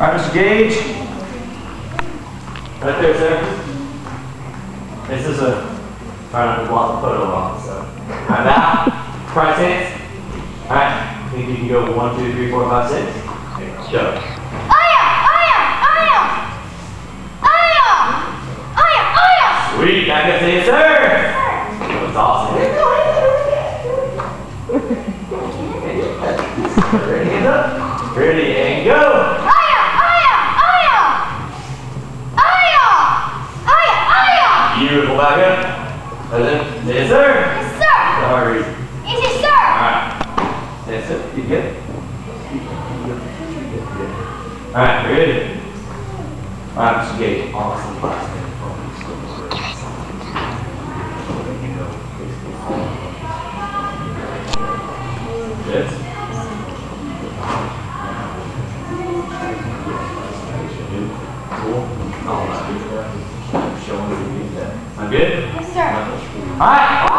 All right, Mr. Gage. Right there, sir. This is a try not to block the photo off, so. Alright, bow. Try stance. Alright, I think you can go one, two, three, four, five, six. Go. Aya! Aya! Sweet, back up, say yes, sir. That was awesome. Ready, hands up. Ready, and go. Beautiful, back up. Yes, sir. Yes, sir! Sorry. Yes, yes, sir! Alright. Say yes, sir. You good? Alright, ready? Alright, Mr. Gage. Awesome. Cool. All right. Showing you that. I'm good? Yes, sir. Alright.